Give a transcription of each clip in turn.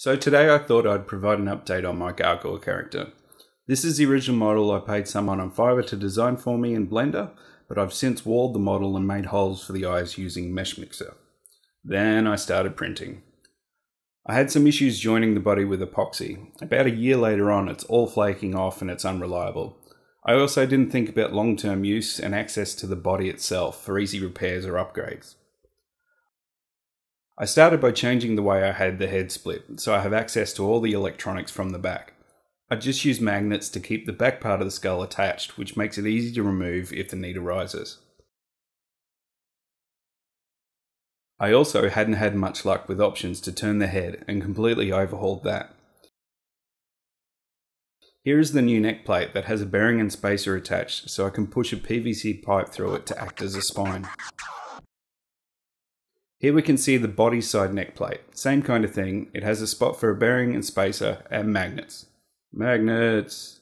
So today I thought I'd provide an update on my Gargoyle character. This is the original model I paid someone on Fiverr to design for me in Blender, but I've since walled the model and made holes for the eyes using Meshmixer. Then I started printing. I had some issues joining the body with epoxy. About a year later on, it's all flaking off and it's unreliable. I also didn't think about long term use and access to the body itself for easy repairs or upgrades. I started by changing the way I had the head split, so I have access to all the electronics from the back. I just use magnets to keep the back part of the skull attached, which makes it easy to remove if the need arises. I also hadn't had much luck with options to turn the head and completely overhauled that. Here is the new neck plate that has a bearing and spacer attached so I can push a PVC pipe through it to act as a spine. Here we can see the body side neck plate. Same kind of thing. It has a spot for a bearing and spacer and magnets. Magnets!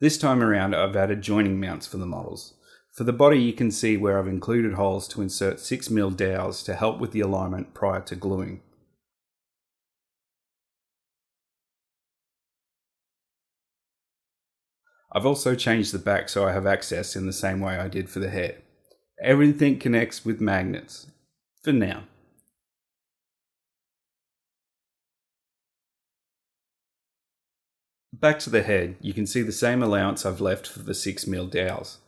This time around I've added joining mounts for the models. For the body you can see where I've included holes to insert 6mm dowels to help with the alignment prior to gluing. I've also changed the back so I have access in the same way I did for the head. Everything connects with magnets for now. Back to the head, you can see the same allowance I've left for the 6mm dowels.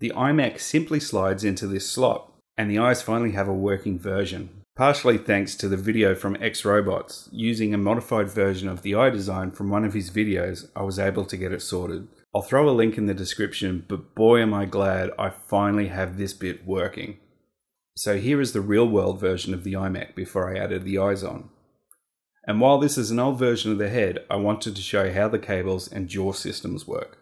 The eye mech simply slides into this slot, and the eyes finally have a working version, partially thanks to the video from XRobots. Using a modified version of the eye design from one of his videos, I was able to get it sorted. I'll throw a link in the description, but boy am I glad I finally have this bit working. So here is the real world version of the eye mech before I added the eyes on. And while this is an old version of the head, I wanted to show how the cables and jaw systems work.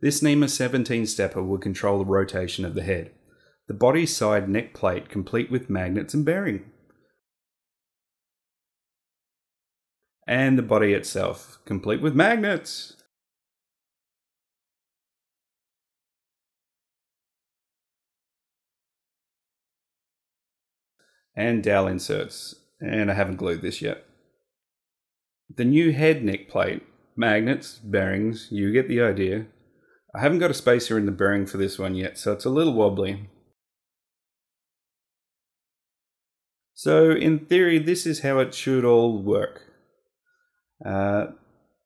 This NEMA 17 stepper will control the rotation of the head. The body side neck plate complete with magnets and bearing. And the body itself, complete with magnets. And dowel inserts, and I haven't glued this yet. The new head neck plate, magnets, bearings, you get the idea. I haven't got a spacer in the bearing for this one yet, so it's a little wobbly. So in theory, this is how it should all work. Uh,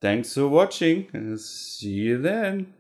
thanks for watching. See you then.